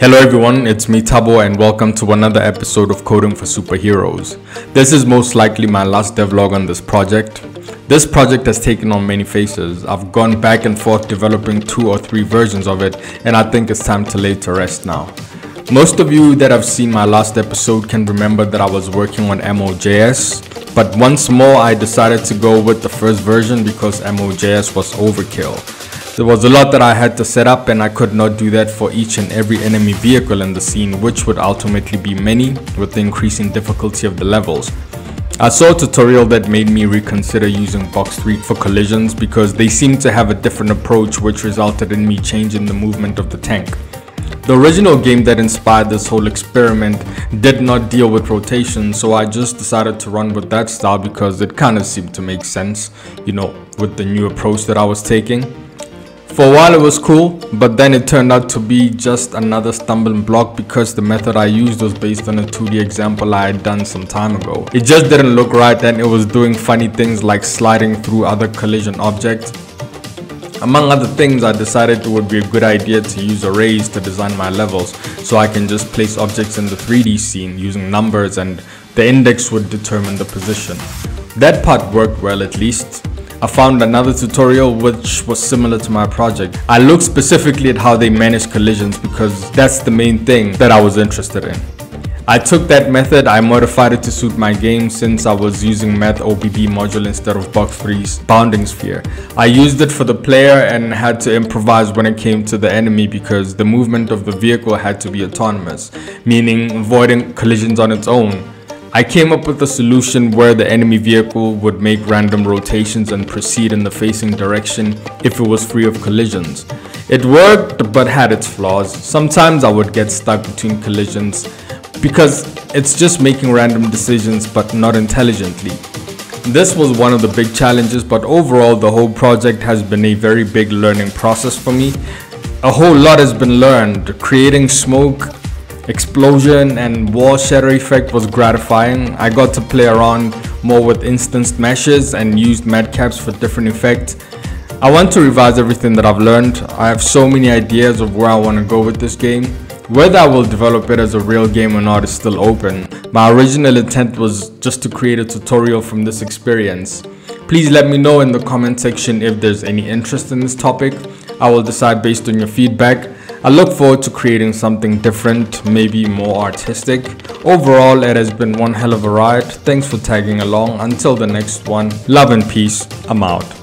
Hello everyone, it's me Tabo and welcome to another episode of Coding for Superheroes. This is most likely my last devlog on this project. This project has taken on many faces. I've gone back and forth developing two or three versions of it and I think it's time to lay to rest now. Most of you that have seen my last episode can remember that I was working on MOJS, but once more I decided to go with the first version because MOJS was overkill. There was a lot that I had to set up and I could not do that for each and every enemy vehicle in the scene which would ultimately be many with the increasing difficulty of the levels. I saw a tutorial that made me reconsider using box 3 for collisions because they seemed to have a different approach which resulted in me changing the movement of the tank. The original game that inspired this whole experiment did not deal with rotation so I just decided to run with that style because it kind of seemed to make sense, you know, with the new approach that I was taking. For a while it was cool, but then it turned out to be just another stumbling block because the method I used was based on a 2D example I had done some time ago. It just didn't look right and it was doing funny things like sliding through other collision objects. Among other things, I decided it would be a good idea to use arrays to design my levels so I can just place objects in the 3D scene using numbers and the index would determine the position. That part worked well at least. I found another tutorial which was similar to my project. I looked specifically at how they manage collisions because that's the main thing that I was interested in. I took that method, I modified it to suit my game since I was using Math OBB module instead of Box 3's bounding sphere. I used it for the player and had to improvise when it came to the enemy because the movement of the vehicle had to be autonomous, meaning avoiding collisions on its own. I came up with a solution where the enemy vehicle would make random rotations and proceed in the facing direction if it was free of collisions. It worked but had its flaws. Sometimes I would get stuck between collisions because it's just making random decisions but not intelligently. This was one of the big challenges but overall the whole project has been a very big learning process for me. A whole lot has been learned. Creating smoke explosion and wall shatter effect was gratifying. I got to play around more with instanced meshes and used matcaps for different effects. I want to revise everything that I've learned. I have so many ideas of where I want to go with this game. Whether I will develop it as a real game or not is still open. My original intent was just to create a tutorial from this experience. Please let me know in the comment section if there's any interest in this topic. I will decide based on your feedback. I look forward to creating something different, maybe more artistic. Overall, it has been one hell of a ride. Thanks for tagging along. Until the next one, love and peace. I'm out.